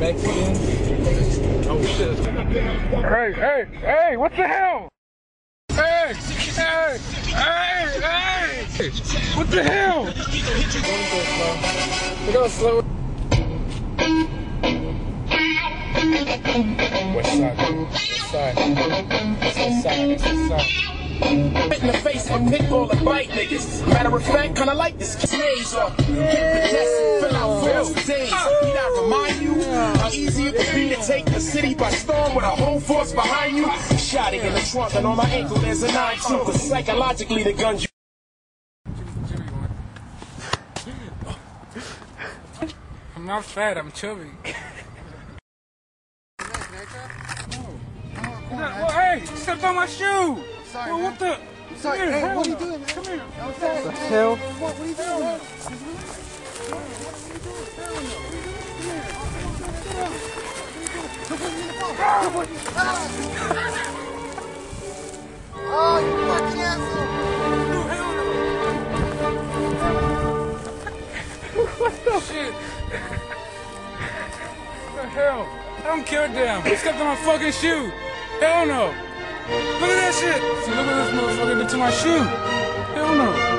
Mexican. Oh shit. Hey, hey, hey, what the hell? Hey, hey, hey, hey! What the hell? We're going slow. West side. West side. That's west side. That's west side. Spit in the face and pitbull and bite niggas. Matter of fact, kinda like this maze up. Get possessed, fill out falls for days. Need I remind you how easy it would be to take the city by storm with a whole force behind you? Shot it in the trunk and on my ankle there's a 9-2. Cause psychologically the guns you I'm not fat, I'm chubby. Well, hey, stepped on my shoe. Sorry, well, what the? Sorry, Come here, hey, what are you doing, man? Come here. I'm sorry. The hell? What, what are you doing, man? Oh, you got canceled. Shit. What the hell? I don't care damn. I stepped on my fucking shoe. Hell no. Look at that shit. See, look what this motherfucker did to my shoe.